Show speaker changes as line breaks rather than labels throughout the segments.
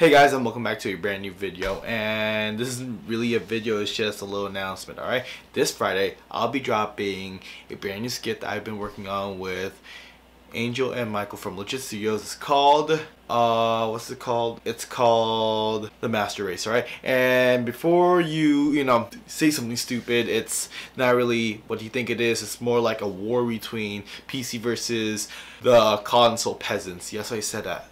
Hey guys and welcome back to a brand new video and this isn't really a video it's just a little announcement alright? This Friday I'll be dropping a brand new skit that I've been working on with Angel and Michael from Legit Studios. It's called uh what's it called? It's called the master race alright? And before you you know say something stupid it's not really what you think it is it's more like a war between PC versus the console peasants. Yes I said that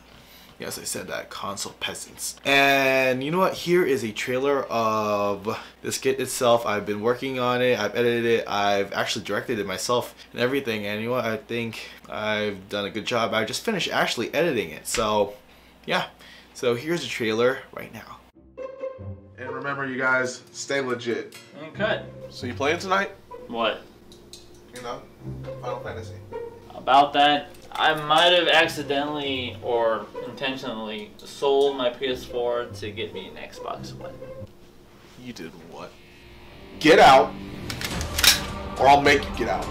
Yes, I said that. Console peasants. And you know what? Here is a trailer of this kit itself. I've been working on it. I've edited it. I've actually directed it myself and everything. And you know what? I think I've done a good job. I just finished actually editing it. So, yeah. So here's a trailer right now.
And remember, you guys, stay legit.
Okay.
So you playing tonight?
What?
You know, Final Fantasy.
About that, I might have accidentally or intentionally sold my PS4 to get me an Xbox One.
You did what? Get out, or I'll make you get out.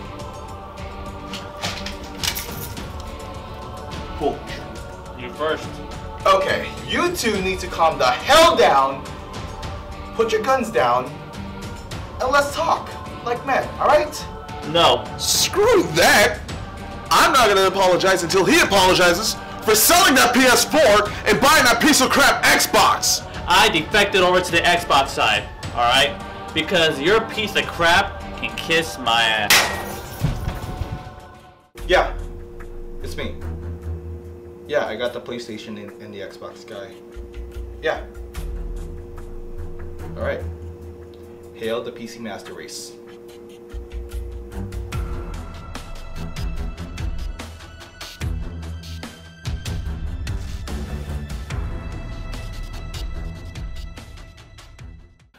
Pull.
You first.
Okay, you two need to calm the hell down, put your guns down, and let's talk like men, alright?
No.
Screw that! I'm not gonna apologize until he apologizes for selling that PS4 and buying that piece of crap Xbox.
I defected over to the Xbox side, alright? Because your piece of crap can kiss my ass.
Yeah, it's me. Yeah, I got the PlayStation and, and the Xbox guy. Yeah. Alright. Hail the PC Master Race.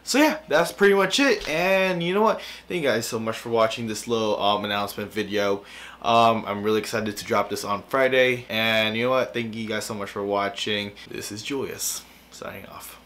So yeah, that's pretty much it. And you know what? Thank you guys so much for watching this little um, announcement video. Um, I'm really excited to drop this on Friday. And you know what? Thank you guys so much for watching. This is Julius signing off.